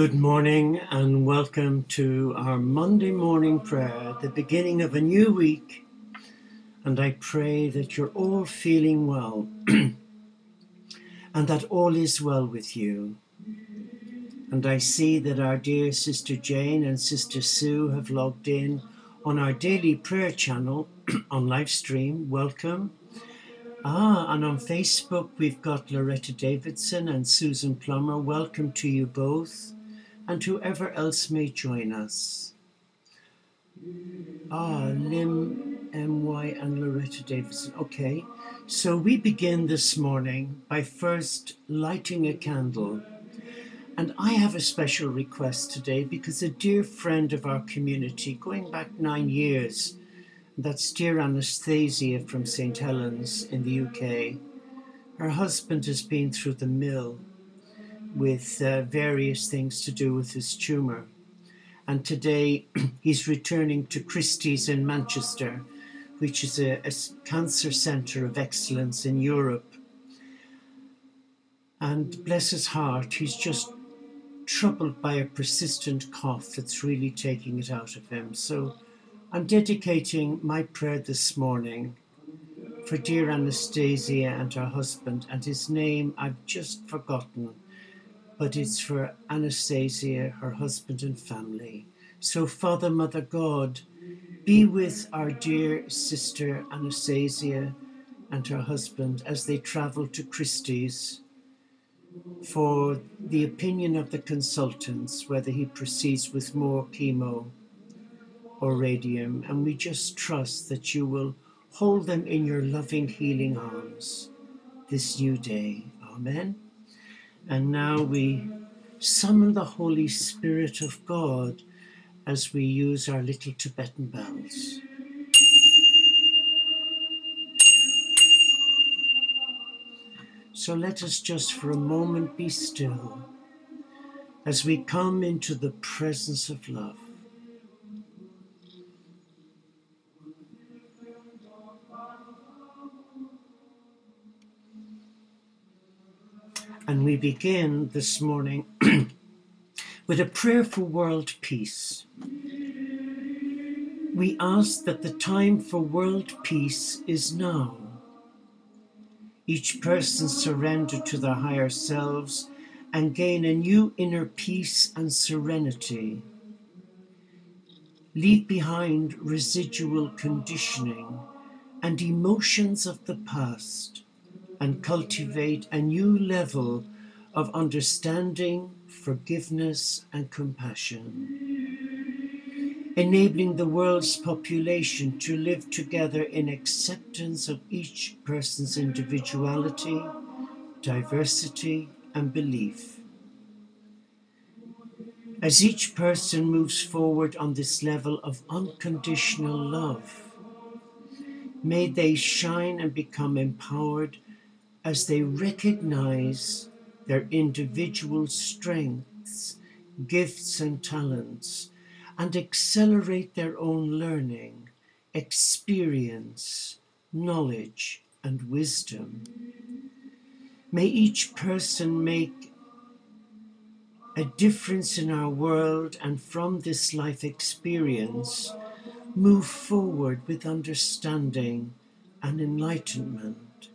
Good morning and welcome to our Monday morning prayer, the beginning of a new week. And I pray that you're all feeling well and that all is well with you. And I see that our dear Sister Jane and Sister Sue have logged in on our daily prayer channel on live stream. Welcome. Ah, and on Facebook, we've got Loretta Davidson and Susan Plummer. Welcome to you both and whoever else may join us. Ah, Lim M.Y. and Loretta Davidson. Okay, so we begin this morning by first lighting a candle. And I have a special request today because a dear friend of our community, going back nine years, that's dear Anastasia from St. Helens in the UK, her husband has been through the mill with uh, various things to do with his tumour. And today he's returning to Christie's in Manchester, which is a, a cancer centre of excellence in Europe. And bless his heart, he's just troubled by a persistent cough that's really taking it out of him. So I'm dedicating my prayer this morning for dear Anastasia and her husband, and his name I've just forgotten but it's for Anastasia, her husband, and family. So, Father, Mother God, be with our dear sister Anastasia and her husband as they travel to Christie's for the opinion of the consultants whether he proceeds with more chemo or radium. And we just trust that you will hold them in your loving, healing arms this new day. Amen. And now we summon the Holy Spirit of God as we use our little Tibetan bells. So let us just for a moment be still as we come into the presence of love. Begin this morning with a prayer for world peace. We ask that the time for world peace is now. Each person surrender to their higher selves and gain a new inner peace and serenity. Leave behind residual conditioning and emotions of the past and cultivate a new level of understanding, forgiveness, and compassion, enabling the world's population to live together in acceptance of each person's individuality, diversity, and belief. As each person moves forward on this level of unconditional love, may they shine and become empowered as they recognize their individual strengths, gifts, and talents, and accelerate their own learning, experience, knowledge, and wisdom. May each person make a difference in our world and from this life experience move forward with understanding and enlightenment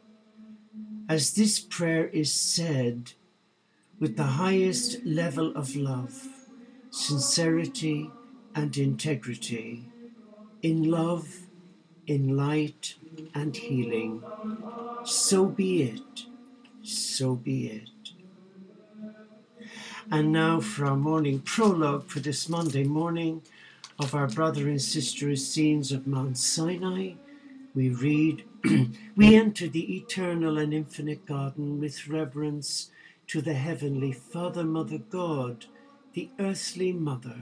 as this prayer is said with the highest level of love, sincerity, and integrity, in love, in light, and healing. So be it, so be it. And now for our morning prologue for this Monday morning of our brother and sister Essenes of Mount Sinai, we read we enter the eternal and infinite garden with reverence to the heavenly Father, Mother God, the earthly Mother,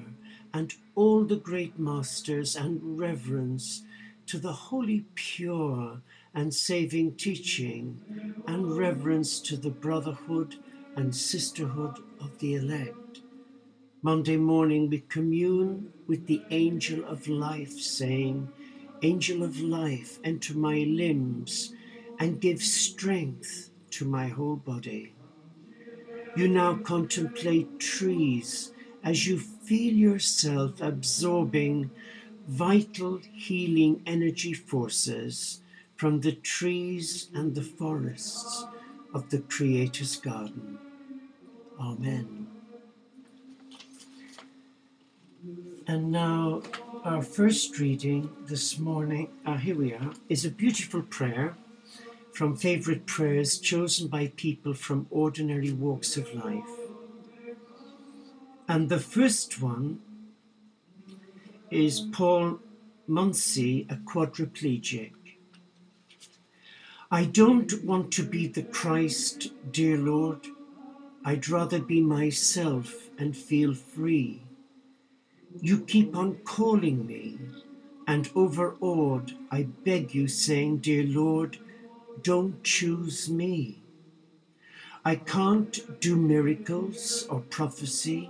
and all the great masters, and reverence to the holy, pure, and saving teaching, and reverence to the brotherhood and sisterhood of the elect. Monday morning, we commune with the angel of life, saying, Angel of life, enter my limbs and give strength to my whole body. You now contemplate trees as you feel yourself absorbing vital healing energy forces from the trees and the forests of the Creator's garden. Amen. And now, our first reading this morning, uh, here we are, is a beautiful prayer from favorite prayers chosen by people from ordinary walks of life. And the first one is Paul Munsey, a quadriplegic. I don't want to be the Christ, dear Lord. I'd rather be myself and feel free. You keep on calling me, and overawed, I beg you, saying, Dear Lord, don't choose me. I can't do miracles or prophecy.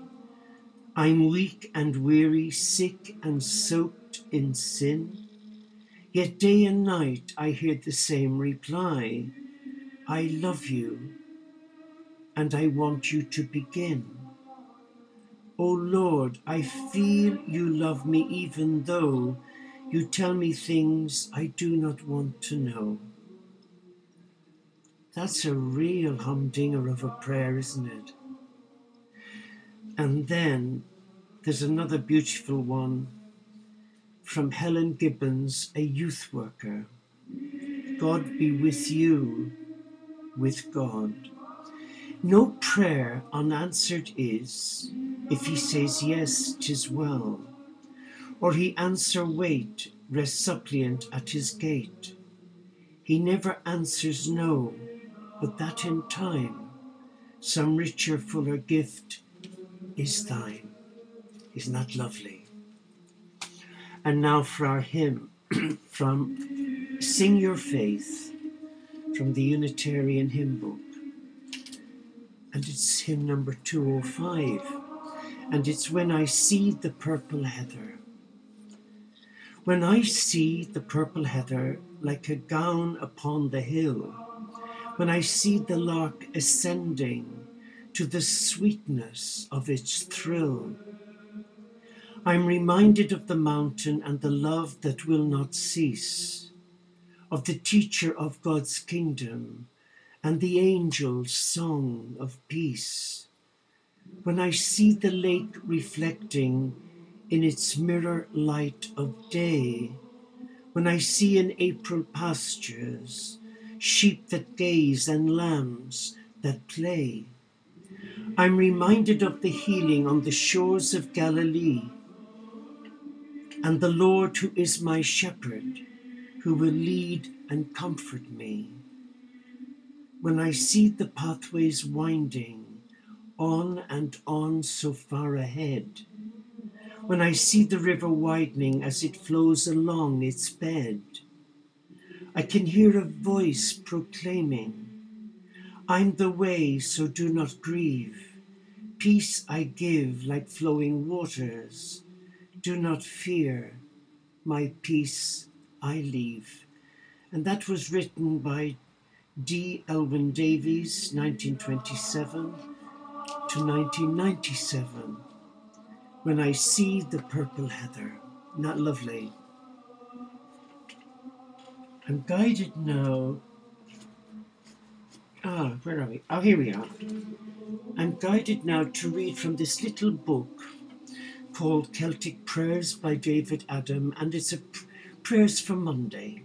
I'm weak and weary, sick and soaked in sin. Yet day and night I hear the same reply I love you and I want you to begin. O oh Lord, I feel you love me even though you tell me things I do not want to know. That's a real humdinger of a prayer, isn't it? And then there's another beautiful one from Helen Gibbons, a youth worker. God be with you, with God. No prayer unanswered is, if he says yes, tis well, or he answer wait, rest suppliant at his gate. He never answers no, but that in time some richer, fuller gift is thine. Isn't that lovely? And now for our hymn from Sing Your Faith from the Unitarian Hymn Book. And it's hymn number 205. And it's When I See the Purple Heather. When I see the purple heather like a gown upon the hill, when I see the lark ascending to the sweetness of its thrill. I'm reminded of the mountain and the love that will not cease, of the teacher of God's kingdom and the angel's song of peace. When I see the lake reflecting in its mirror light of day, when I see in April pastures sheep that gaze and lambs that play, I'm reminded of the healing on the shores of Galilee and the Lord who is my shepherd, who will lead and comfort me. When I see the pathways winding on and on so far ahead, when I see the river widening as it flows along its bed, I can hear a voice proclaiming, I'm the way, so do not grieve. Peace I give like flowing waters. Do not fear, my peace I leave. And that was written by D. Elwyn Davies, 1927 to 1997. When I see the purple heather. Not lovely. I'm guided now Ah, where are we? Oh, here we are. I'm guided now to read from this little book called Celtic Prayers by David Adam, and it's a pr- prayers for Monday.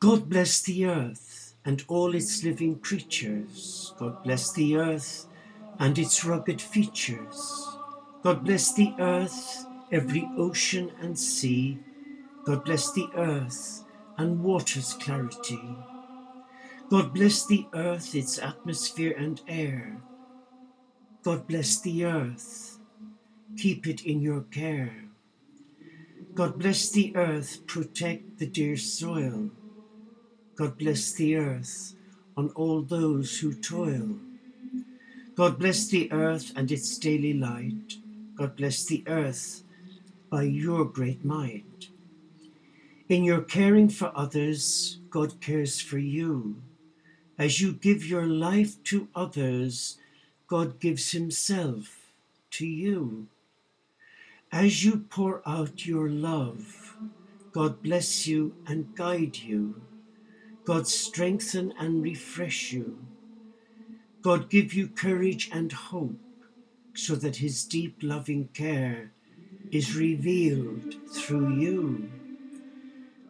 God bless the earth and all its living creatures. God bless the earth and its rugged features. God bless the earth, every ocean and sea. God bless the earth and water's clarity. God bless the earth, its atmosphere and air. God bless the earth, keep it in your care. God bless the earth, protect the dear soil. God bless the earth on all those who toil. God bless the earth and its daily light. God bless the earth by your great might. In your caring for others, God cares for you. As you give your life to others, God gives Himself to you. As you pour out your love, God bless you and guide you. God strengthen and refresh you. God give you courage and hope so that His deep loving care is revealed through you.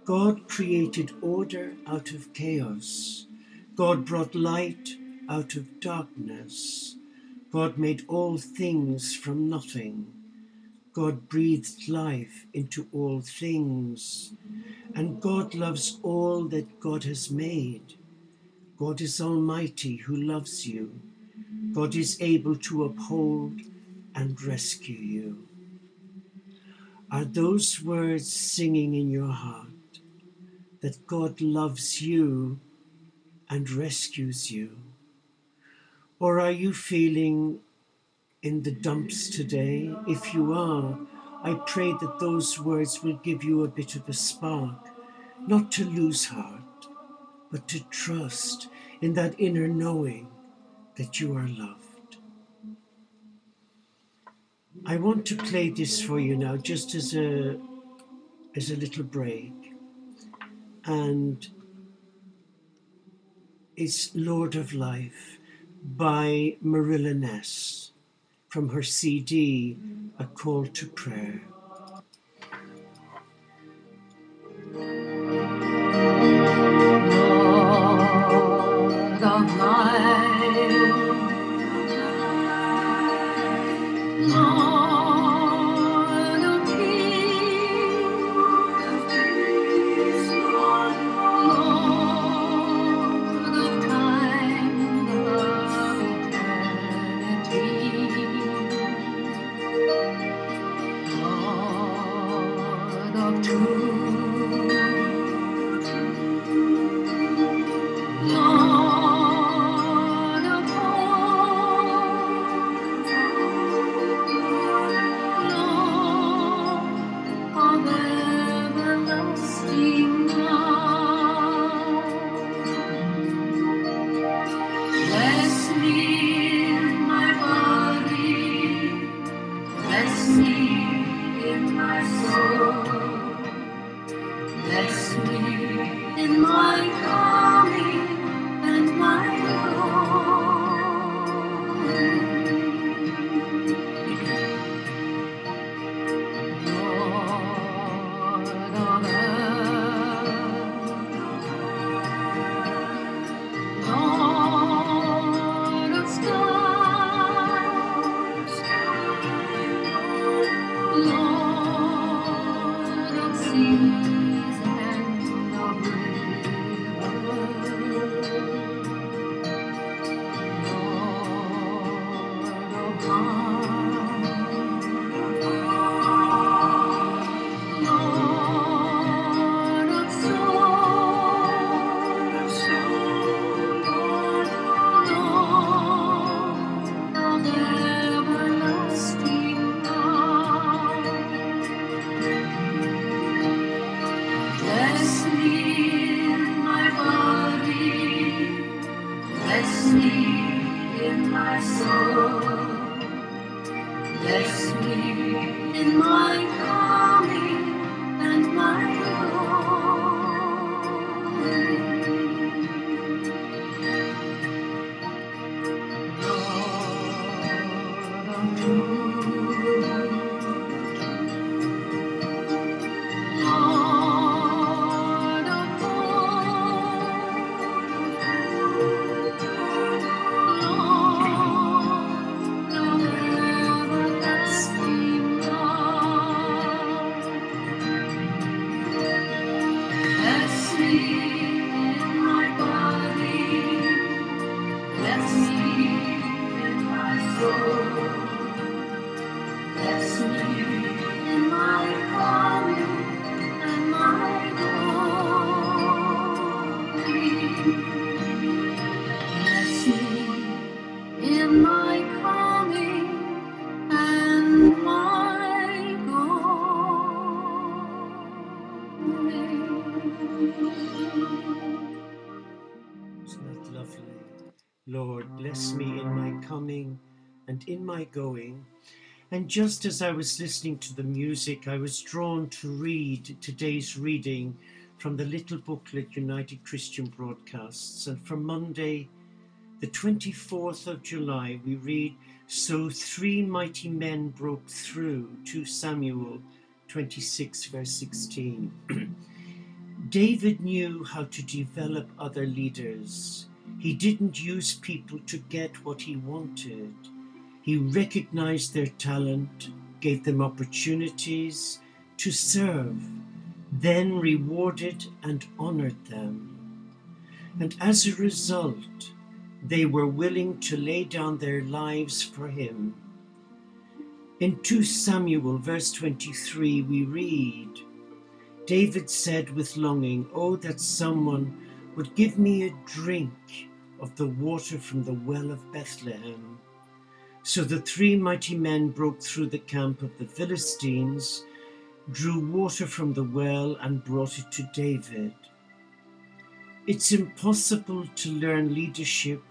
God created order out of chaos. God brought light out of darkness. God made all things from nothing. God breathed life into all things. And God loves all that God has made. God is Almighty who loves you. God is able to uphold and rescue you. Are those words singing in your heart that God loves you and rescues you? Or are you feeling in the dumps today? If you are, I pray that those words will give you a bit of a spark, not to lose heart, but to trust in that inner knowing that you are loved. I want to play this for you now, just as a as a little break, and it's Lord of Life by Marilla Ness from her CD, A Call to Prayer. In my going. And just as I was listening to the music, I was drawn to read today's reading from the little booklet United Christian Broadcasts. And for Monday, the 24th of July, we read So three mighty men broke through, 2 Samuel 26, verse 16. David knew how to develop other leaders. He didn't use people to get what he wanted. He recognized their talent, gave them opportunities to serve, then rewarded and honored them. And as a result, they were willing to lay down their lives for him. In 2 Samuel, verse 23, we read David said with longing, Oh, that someone would give me a drink of the water from the well of Bethlehem. So the three mighty men broke through the camp of the Philistines, drew water from the well, and brought it to David. It's impossible to learn leadership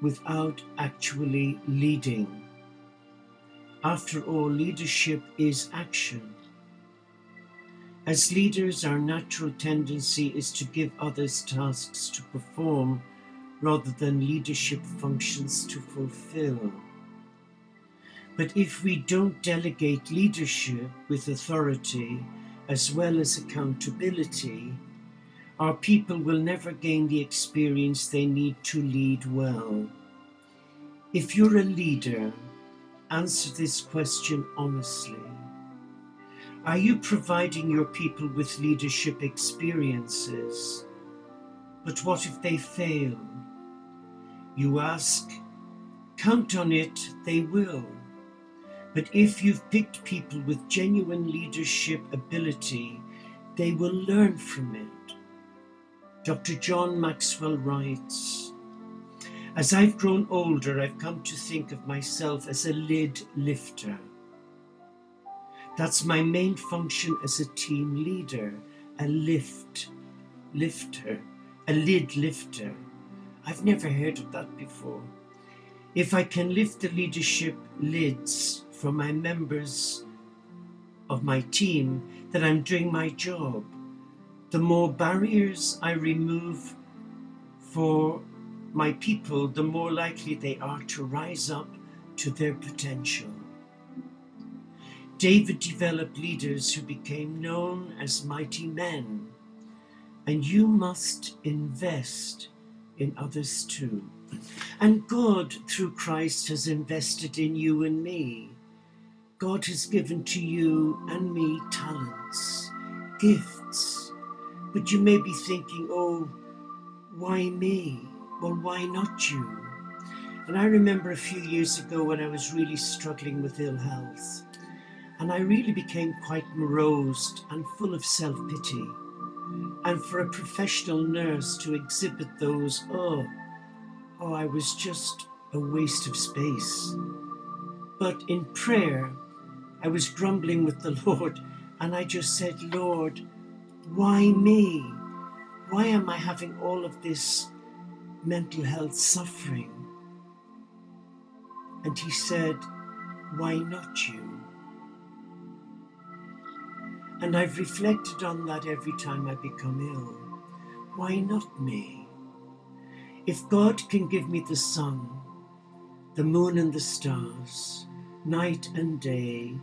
without actually leading. After all, leadership is action. As leaders, our natural tendency is to give others tasks to perform rather than leadership functions to fulfill. But if we don't delegate leadership with authority as well as accountability, our people will never gain the experience they need to lead well. If you're a leader, answer this question honestly. Are you providing your people with leadership experiences? But what if they fail? You ask, count on it, they will. But if you've picked people with genuine leadership ability, they will learn from it. Dr. John Maxwell writes As I've grown older, I've come to think of myself as a lid lifter. That's my main function as a team leader, a lift lifter, a lid lifter. I've never heard of that before. If I can lift the leadership lids from my members of my team that I'm doing my job. The more barriers I remove for my people, the more likely they are to rise up to their potential. David developed leaders who became known as mighty men, and you must invest in others too. And God, through Christ, has invested in you and me. God has given to you and me talents, gifts. But you may be thinking, oh, why me? Well, why not you? And I remember a few years ago when I was really struggling with ill health, and I really became quite morose and full of self pity. And for a professional nurse to exhibit those, oh, oh, I was just a waste of space. But in prayer, I was grumbling with the Lord and I just said, Lord, why me? Why am I having all of this mental health suffering? And he said, Why not you? And I've reflected on that every time I become ill. Why not me? If God can give me the sun, the moon, and the stars, night and day,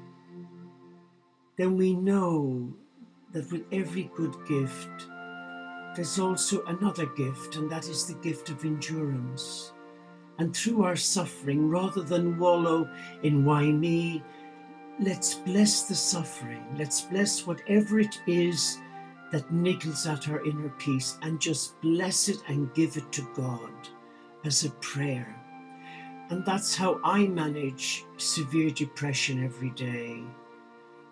then we know that with every good gift, there's also another gift, and that is the gift of endurance. And through our suffering, rather than wallow in why me, let's bless the suffering. Let's bless whatever it is that niggles at our inner peace and just bless it and give it to God as a prayer. And that's how I manage severe depression every day.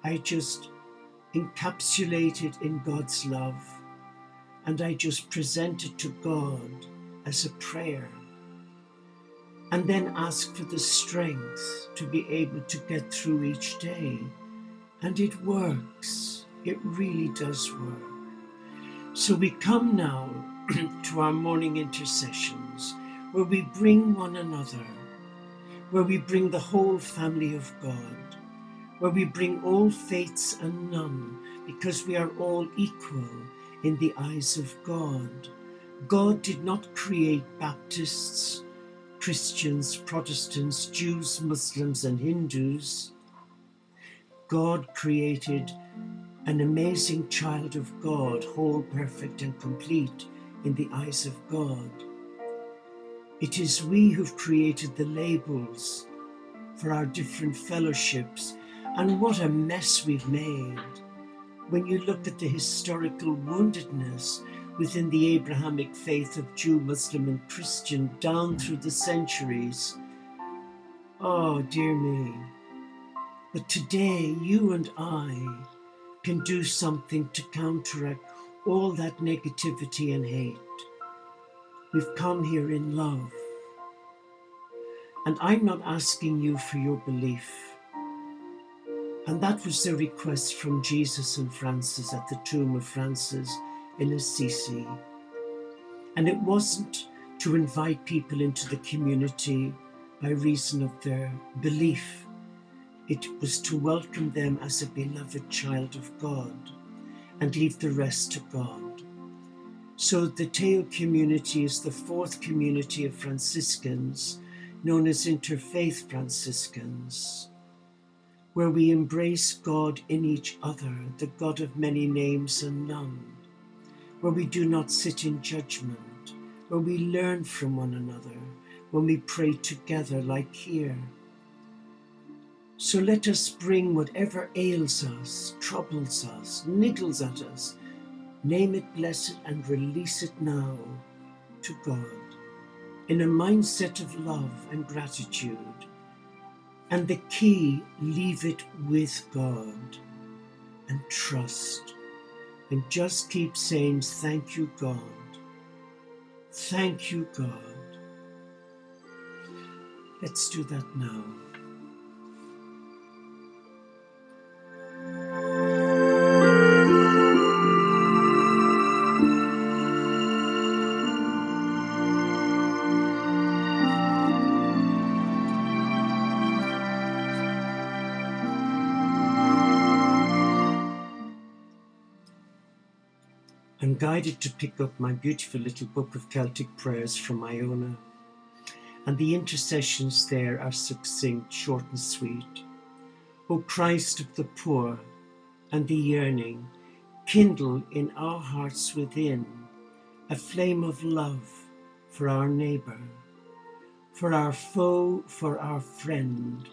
I just encapsulate it in God's love and I just present it to God as a prayer. And then ask for the strength to be able to get through each day. And it works. It really does work. So we come now to our morning intercessions where we bring one another where we bring the whole family of God, where we bring all faiths and none, because we are all equal in the eyes of God. God did not create Baptists, Christians, Protestants, Jews, Muslims, and Hindus. God created an amazing child of God, whole, perfect, and complete in the eyes of God. It is we who've created the labels for our different fellowships, and what a mess we've made. When you look at the historical woundedness within the Abrahamic faith of Jew, Muslim, and Christian down through the centuries, oh dear me. But today, you and I can do something to counteract all that negativity and hate. We've come here in love. And I'm not asking you for your belief. And that was the request from Jesus and Francis at the tomb of Francis in Assisi. And it wasn't to invite people into the community by reason of their belief. It was to welcome them as a beloved child of God and leave the rest to God. So the Tau community is the fourth community of Franciscans known as Interfaith Franciscans, where we embrace God in each other, the God of many names and none, where we do not sit in judgment, where we learn from one another, when we pray together like here so let us bring whatever ails us, troubles us, niggles at us, name it, bless it, and release it now to God in a mindset of love and gratitude. And the key, leave it with God and trust. And just keep saying, Thank you, God. Thank you, God. Let's do that now. Guided to pick up my beautiful little book of Celtic prayers from Iona, and the intercessions there are succinct, short, and sweet. O Christ of the poor and the yearning, kindle in our hearts within a flame of love for our neighbour, for our foe, for our friend,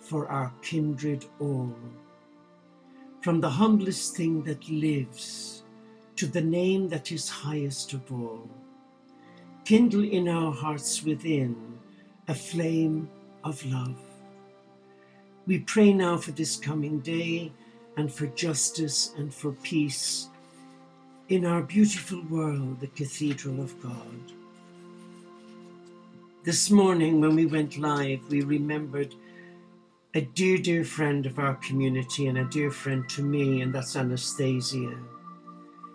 for our kindred all. From the humblest thing that lives, to the name that is highest of all. Kindle in our hearts within a flame of love. We pray now for this coming day and for justice and for peace in our beautiful world, the Cathedral of God. This morning, when we went live, we remembered a dear, dear friend of our community and a dear friend to me, and that's Anastasia.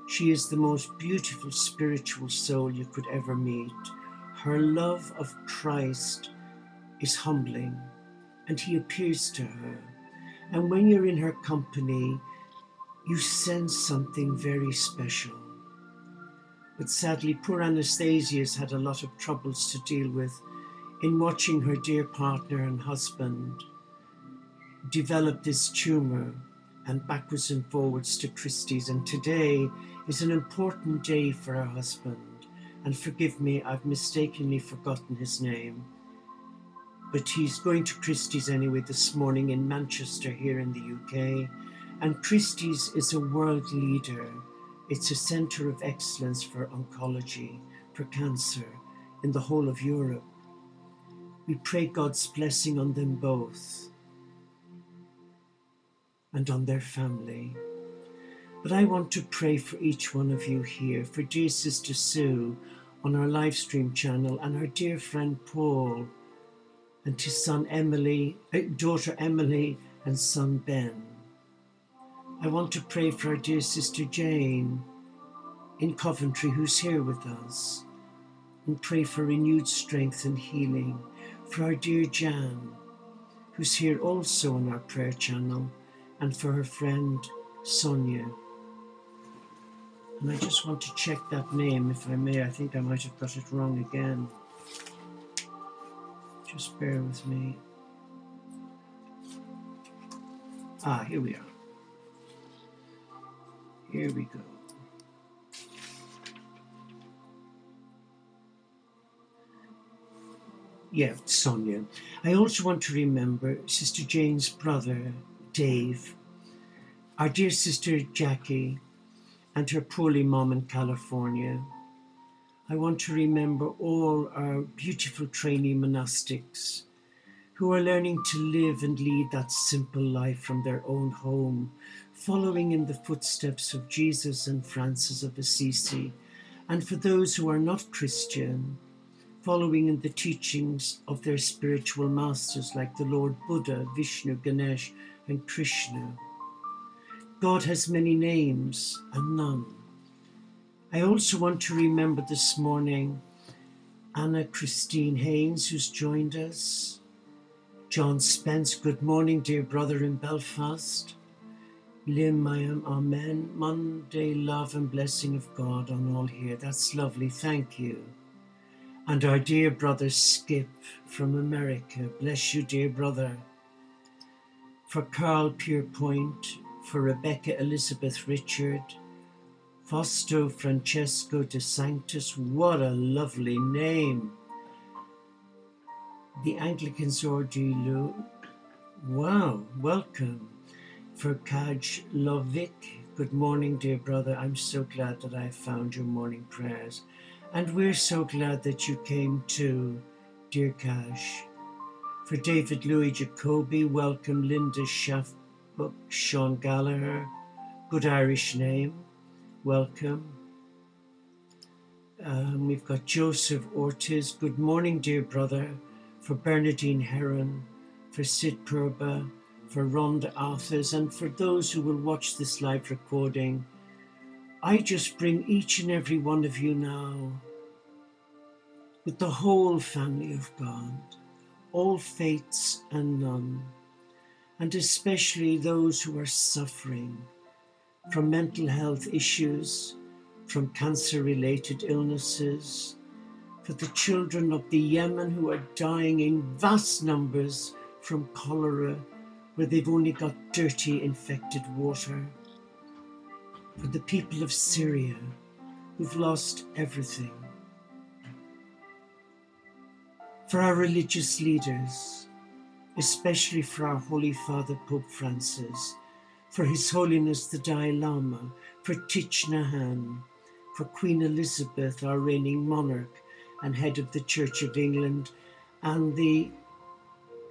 She is the most beautiful spiritual soul you could ever meet. Her love of Christ is humbling, and He appears to her. And when you're in her company, you sense something very special. But sadly, poor Anastasia has had a lot of troubles to deal with in watching her dear partner and husband develop this tumor and backwards and forwards to Christie's. And today is an important day for her husband. And forgive me, I've mistakenly forgotten his name. But he's going to Christie's anyway this morning in Manchester, here in the UK. And Christie's is a world leader. It's a centre of excellence for oncology, for cancer, in the whole of Europe. We pray God's blessing on them both and on their family. But I want to pray for each one of you here, for dear Sister Sue on our live stream channel, and our dear friend Paul, and his son Emily, uh, daughter Emily, and son Ben. I want to pray for our dear Sister Jane in Coventry, who's here with us, and pray for renewed strength and healing for our dear Jan, who's here also on our prayer channel, and for her friend Sonia. And I just want to check that name, if I may. I think I might have got it wrong again. Just bear with me. Ah, here we are. Here we go. Yeah, Sonia. I also want to remember Sister Jane's brother, Dave, our dear sister Jackie, and her poorly mom in California. I want to remember all our beautiful trainee monastics who are learning to live and lead that simple life from their own home, following in the footsteps of Jesus and Francis of Assisi, and for those who are not Christian, following in the teachings of their spiritual masters like the Lord Buddha, Vishnu, Ganesh, and Krishna. God has many names and none. I also want to remember this morning Anna Christine Haynes, who's joined us. John Spence, good morning, dear brother in Belfast. Lim, I am Amen. Monday, love and blessing of God on all here. That's lovely. Thank you. And our dear brother Skip from America. Bless you, dear brother. For Carl Pierpoint, for Rebecca Elizabeth Richard, Fausto Francesco de Sanctus, what a lovely name. The Anglican Zordilu, wow, welcome. For Kaj Lovic, good morning, dear brother. I'm so glad that I found your morning prayers. And we're so glad that you came too, dear Kaj. For David Louis Jacoby, welcome Linda Schaffbuck, Sean Gallagher, good Irish name, welcome. Um, we've got Joseph Ortiz, good morning, dear brother. For Bernadine Heron, for Sid Purba, for Rhonda Arthurs, and for those who will watch this live recording. I just bring each and every one of you now with the whole family of God, all faiths and none, and especially those who are suffering from mental health issues, from cancer related illnesses, for the children of the Yemen who are dying in vast numbers from cholera, where they've only got dirty, infected water, for the people of Syria who've lost everything, for our religious leaders, especially for our Holy Father Pope Francis, for His Holiness the Dalai Lama, for Thich Nhat for Queen Elizabeth, our reigning monarch and head of the Church of England, and the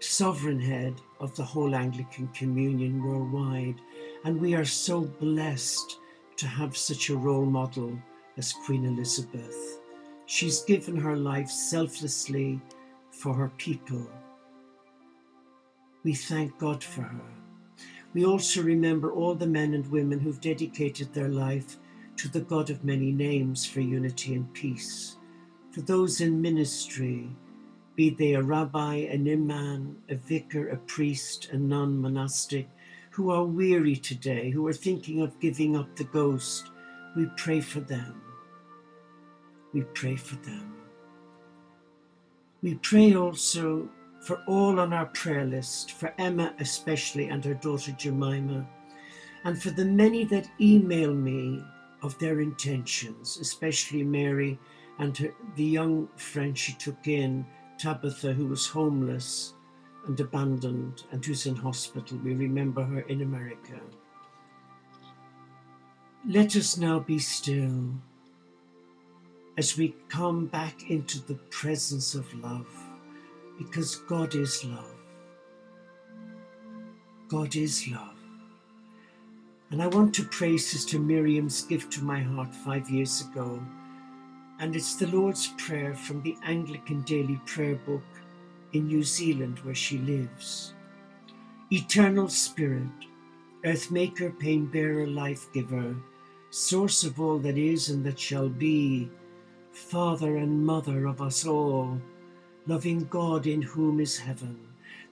sovereign head of the whole Anglican Communion worldwide. And we are so blessed to have such a role model as Queen Elizabeth. She's given her life selflessly for her people. We thank God for her. We also remember all the men and women who've dedicated their life to the God of many names for unity and peace. For those in ministry, be they a rabbi, an imam, a vicar, a priest, a non monastic, who are weary today, who are thinking of giving up the ghost, we pray for them. We pray for them. We pray also for all on our prayer list, for Emma especially and her daughter Jemima, and for the many that email me of their intentions, especially Mary and her, the young friend she took in, Tabitha, who was homeless and abandoned and who's in hospital. We remember her in America. Let us now be still as we come back into the presence of love, because God is love. God is love. And I want to praise Sister Miriam's gift to my heart five years ago. And it's the Lord's Prayer from the Anglican Daily Prayer Book in New Zealand, where she lives. Eternal Spirit, Earth Maker, Pain Bearer, Life Giver, Source of all that is and that shall be, Father and Mother of us all, loving God in whom is heaven.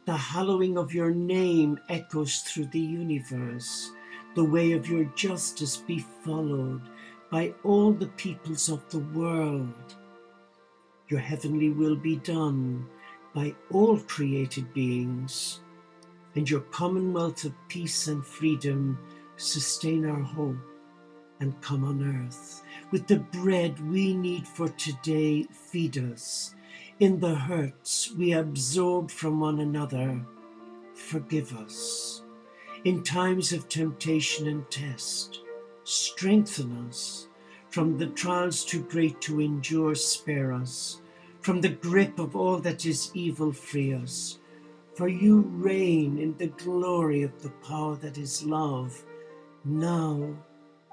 The hallowing of your name echoes through the universe. The way of your justice be followed by all the peoples of the world. Your heavenly will be done by all created beings, and your commonwealth of peace and freedom sustain our hope and come on earth. With the bread we need for today, feed us. In the hurts we absorb from one another, forgive us. In times of temptation and test, strengthen us. From the trials too great to endure, spare us. From the grip of all that is evil, free us. For you reign in the glory of the power that is love, now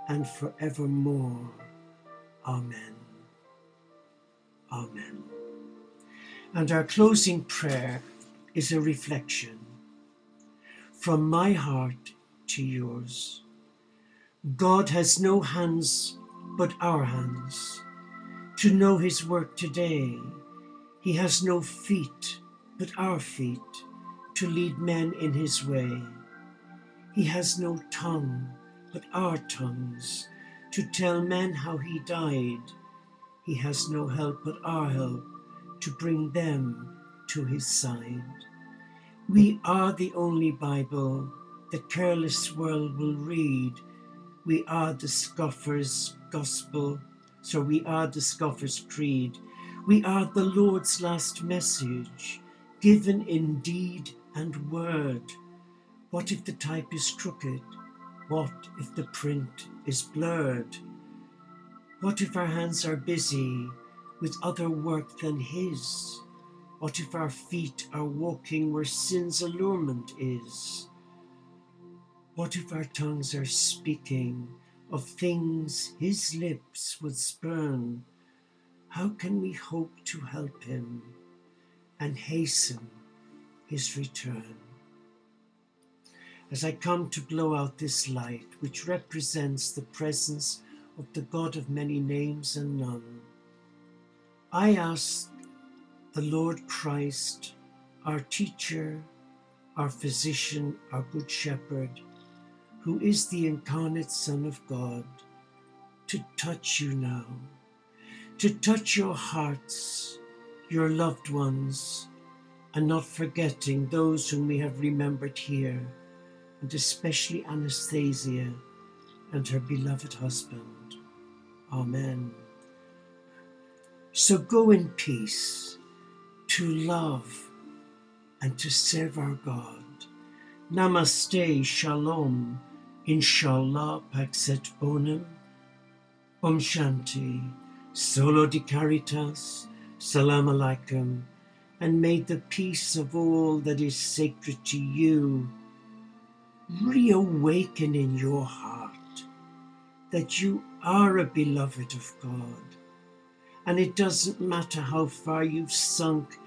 and forevermore. Amen. Amen. And our closing prayer is a reflection from my heart to yours. God has no hands but our hands to know his work today. He has no feet but our feet to lead men in his way. He has no tongue but our tongues to tell men how he died. He has no help but our help to bring them to his side. We are the only Bible the careless world will read. We are the scoffer's gospel, so we are the scoffer's creed. We are the Lord's last message, given in deed and word. What if the type is crooked? What if the print is blurred? What if our hands are busy with other work than His? What if our feet are walking where sin's allurement is? What if our tongues are speaking of things His lips would spurn? How can we hope to help Him and hasten His return? as I come to blow out this light, which represents the presence of the God of many names and none, I ask the Lord Christ, our teacher, our physician, our good shepherd, who is the incarnate Son of God, to touch you now, to touch your hearts, your loved ones, and not forgetting those whom we have remembered here and especially Anastasia and her beloved husband. Amen. So go in peace to love and to serve our God. Namaste, Shalom, Inshallah, Pax et Bonum, Om Shanti, Solo di Caritas, Salam Alaikum, and may the peace of all that is sacred to you reawaken in your heart that you are a beloved of God. And it doesn't matter how far you've sunk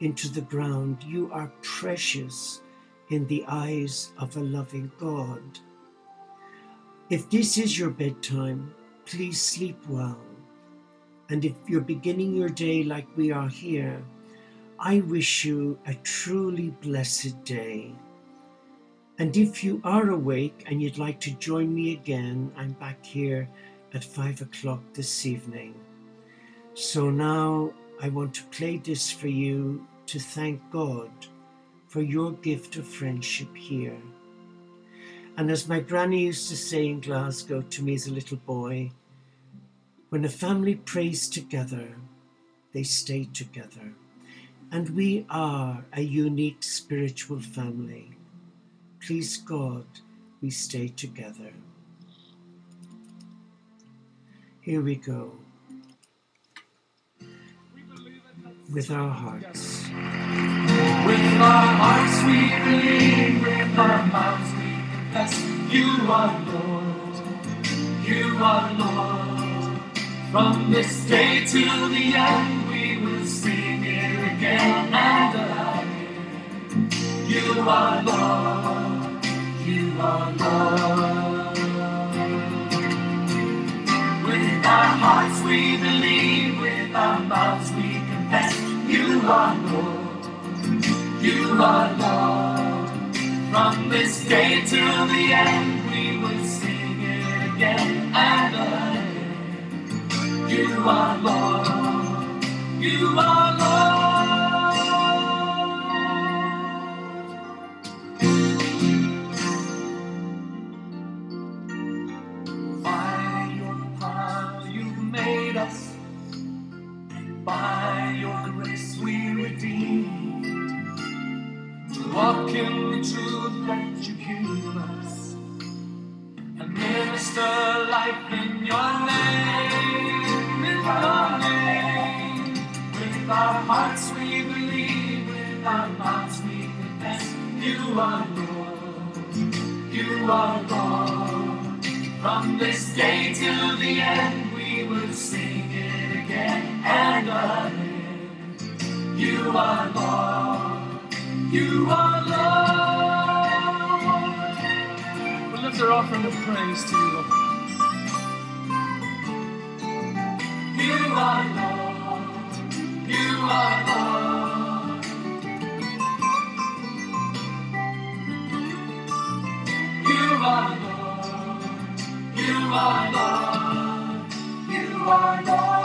into the ground, you are precious in the eyes of a loving God. If this is your bedtime, please sleep well. And if you're beginning your day like we are here, I wish you a truly blessed day. And if you are awake and you'd like to join me again, I'm back here at five o'clock this evening. So now I want to play this for you to thank God for your gift of friendship here. And as my granny used to say in Glasgow to me as a little boy, when a family prays together, they stay together. And we are a unique spiritual family. Please God, we stay together. Here we go. With our hearts. With our hearts we believe, with our mouths we confess, you are Lord, you are Lord. From this day till the end we will sing it again and again. You are Lord, you are Lord. With our hearts we believe, with our mouths we confess, you are Lord. You are Lord. From this day till the end, we will sing it again and again. You are Lord. You are Lord. By your power you've made us. By grace we redeemed. To walk in the truth that you give us. And minister life in your name. In your name. With our hearts we believe. With our mouths we confess. You are Lord. You are Lord. From this day till the end, we will sing it again and again. You are Lord. You are Lord. We'll lift our offering of praise to you, Lord. You are Lord. You are Lord. You are Lord. You are Lord. You are Lord.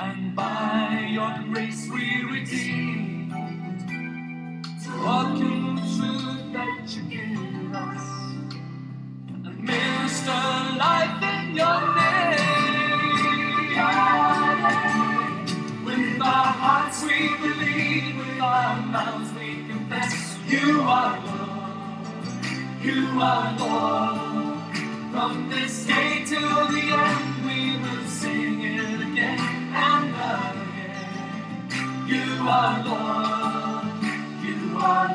And by your grace we redeemed. To walk in the truth that you give us and minister life in your name. With our hearts we believe, with our mouths we confess, you are Lord, you are Lord. From this day till the end, we will sing it You are Lord, you are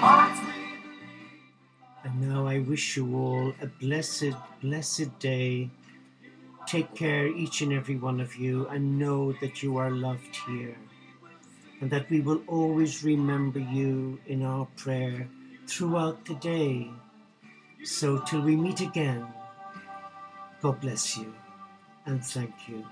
hearts. And now I wish you all a blessed, blessed day. Take care, each and every one of you, and know that you are loved here. And that we will always remember you in our prayer throughout the day. So till we meet again, God bless you and thank you.